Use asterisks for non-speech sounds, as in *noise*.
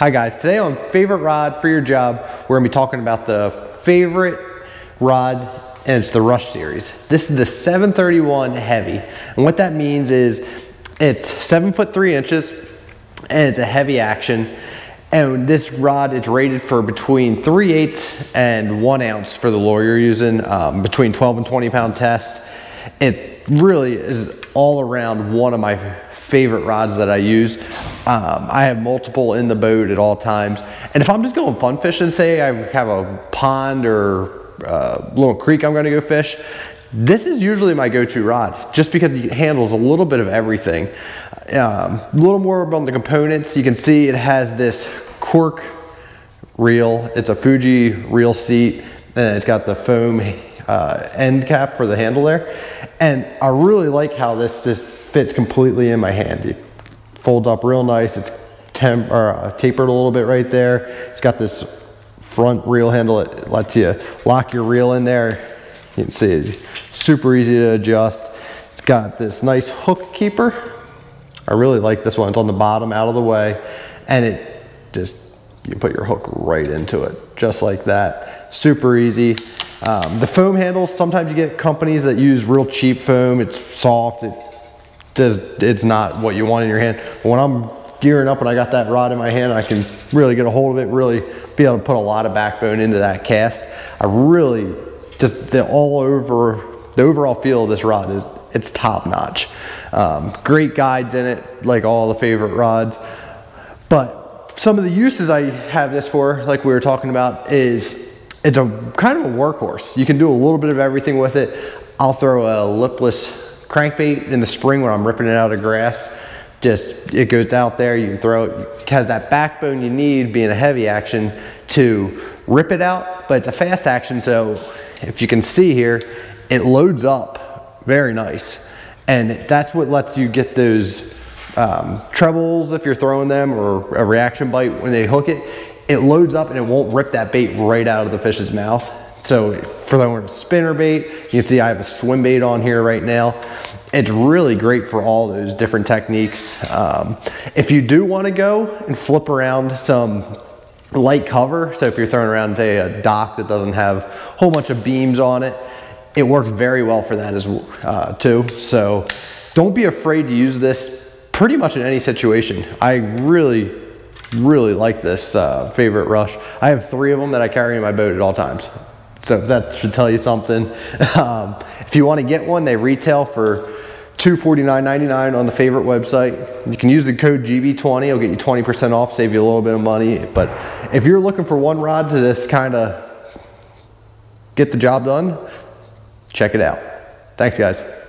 Hi guys, today on Favorite Rod for Your Job, we're gonna be talking about the favorite rod and it's the Rush series. This is the 731 Heavy. And what that means is it's seven foot three inches and it's a heavy action. And this rod is rated for between 3 eighths and 1 ounce for the lure you're using, um, between 12 and 20 pound test. It really is all around one of my favorite rods that I use. Um, I have multiple in the boat at all times. And if I'm just going fun fishing, say I have a pond or a uh, little creek I'm gonna go fish, this is usually my go-to rod, just because it handles a little bit of everything. Um, a little more on the components, you can see it has this cork reel. It's a Fuji reel seat, and it's got the foam uh, end cap for the handle there. And I really like how this just fits completely in my hand. Folds up real nice. It's temp or, uh, tapered a little bit right there. It's got this front reel handle. It lets you lock your reel in there. You can see it's super easy to adjust. It's got this nice hook keeper. I really like this one. It's on the bottom out of the way and it just, you put your hook right into it just like that. Super easy. Um, the foam handles, sometimes you get companies that use real cheap foam. It's soft, it does, it's not what you want in your hand. But when I'm gearing up and I got that rod in my hand, I can really get a hold of it, really be able to put a lot of backbone into that cast. I really, just the all over, the overall feel of this rod is, it's top notch. Um, great guides in it, like all the favorite rods. But some of the uses I have this for, like we were talking about, is it's a kind of a workhorse. You can do a little bit of everything with it. I'll throw a lipless crankbait in the spring when I'm ripping it out of grass. Just, it goes out there, you can throw it. It has that backbone you need being a heavy action to rip it out, but it's a fast action. So if you can see here, it loads up very nice. And that's what lets you get those um, trebles if you're throwing them or a reaction bite when they hook it it loads up and it won't rip that bait right out of the fish's mouth. So for the spinner bait, you can see I have a swim bait on here right now. It's really great for all those different techniques. Um, if you do want to go and flip around some light cover, so if you're throwing around say a dock that doesn't have a whole bunch of beams on it, it works very well for that as uh, too. So don't be afraid to use this pretty much in any situation. I really really like this uh, favorite rush. I have three of them that I carry in my boat at all times. So that should tell you something. *laughs* Um, if you want to get one, they retail for $249.99 on the favorite website. You can use the code GB20, it'll get you 20% off, save you a little bit of money. But if you're looking for one rod to just kind of get the job done, check it out. Thanks guys.